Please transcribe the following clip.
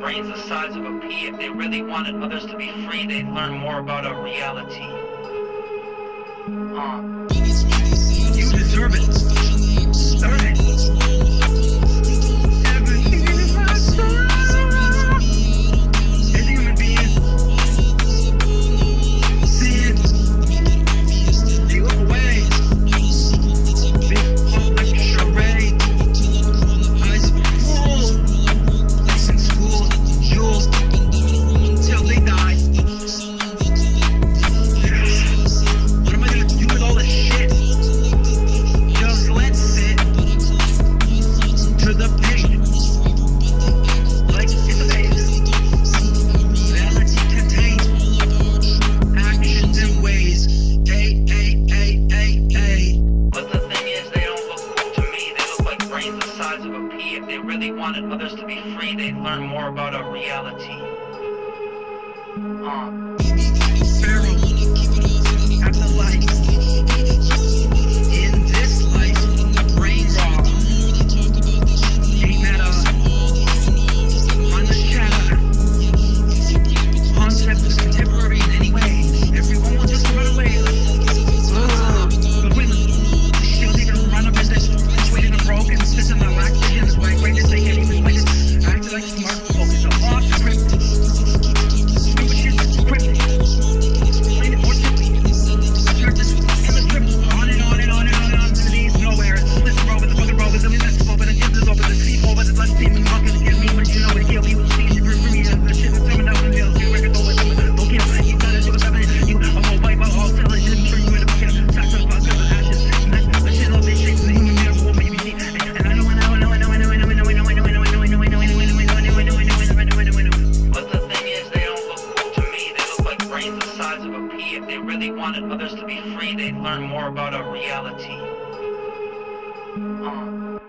brains the size of a pea. If they really wanted others to be free, they'd learn more about our reality. Uh. if they really wanted others to be free, they'd learn more about our reality. Um. Others to be free, they'd learn more about our reality. Uh.